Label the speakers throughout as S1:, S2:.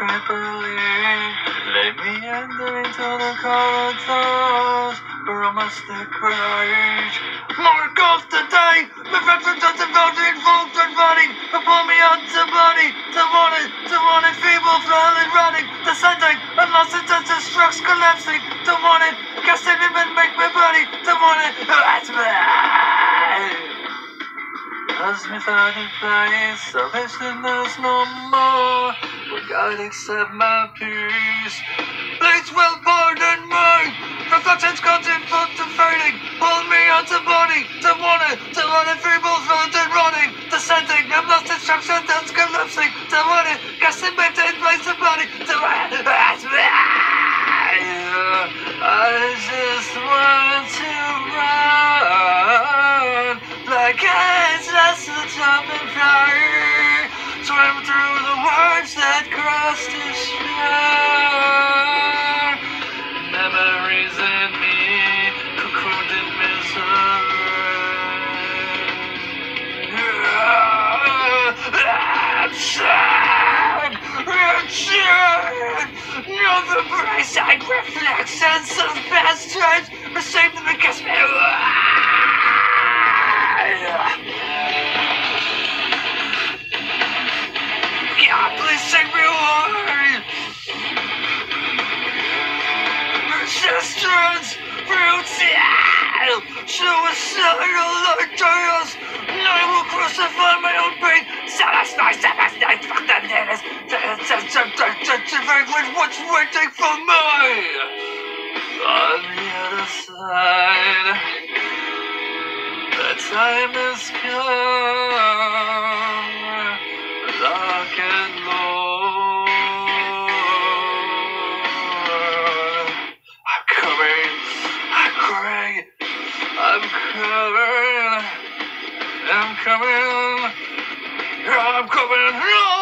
S1: creepily. Let me enter into the corridors where I must crash. More ghosts to die! My friends are just indulging folks and running. Upon me on somebody, someone is, someone is feeble, flailing, running. Descending, I'm lost in just destructs collapsing. Someone is casting him and make my body. Someone is, that's me as me salvation there's no more. Will God accept my peace? Swim through the words that cross the shore. Memories in me, cocooned in misery. I'm sad, I'm sad. Know the bright side reflections of past times, received them because me. Resistance, brutal, suicidal ideas. I will crucify my own pain. Satisfy, satisfy, fuck them niggas. what's waiting for me. On the other side. The time has come, lock and I'm coming, I'm coming, I'm coming.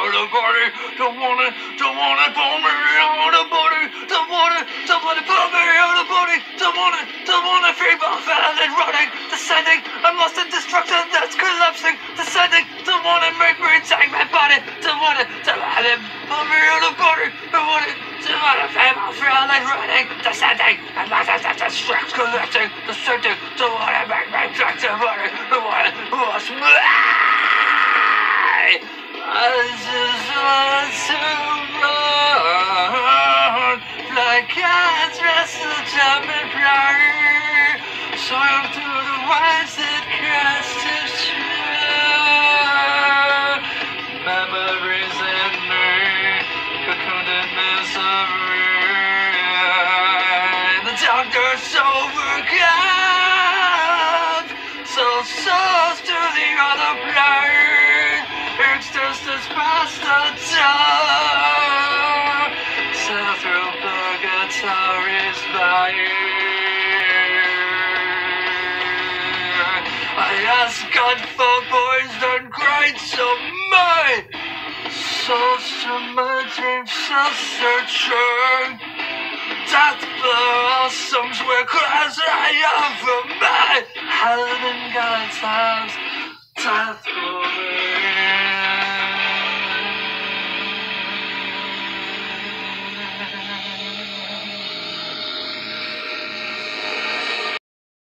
S1: Out of body, don't want it, don't want it, pull me out of body, don't want it, don't want it, pull me out of body, don't want it, don't want it, feeble, fat and running, descending, I'm lost in destruction that's collapsing, descending, don't want it, make me take my body, don't want it, don't want it, pull me out of body, want it, don't want it, feeble, fat and running, descending, I'm lost in destruction collapsing, descending, don't want just want to run like cats rest the and fly. Swim through the waves that cast to shore. Memories in me, cocooned in misery. The doctor's overcome, so souls to I ask God for poison grains of my souls to my dreams of searching. Death blossoms where cries I am for me. Held in God's hands, death will